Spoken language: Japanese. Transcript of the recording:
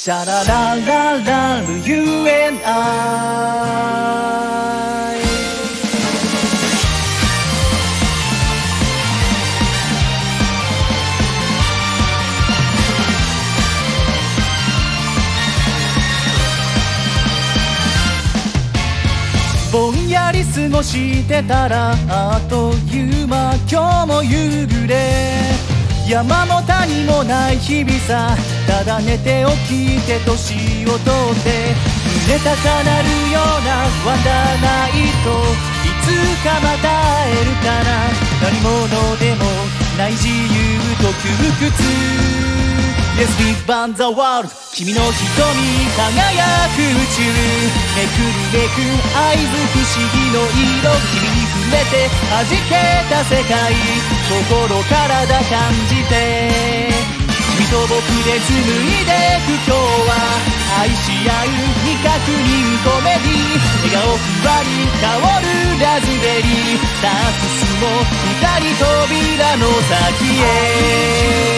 シャララララル You and I ぼんやり過ごしてたらあっという山も谷もない日々さただ寝て起きて年を取って胸高鳴るようなワンダーナイトいつかまた会えるかな何者でもない自由と窮屈 Yes, Big Bang the World. 君の瞳輝く宇宙。めくるめく合図不思議の色。君に触弾けた世界心からだ感じて君と僕で紡いでく今日は愛し合う未確認コメディ笑顔ふわり香るラズベリータッススも二人扉の先へ。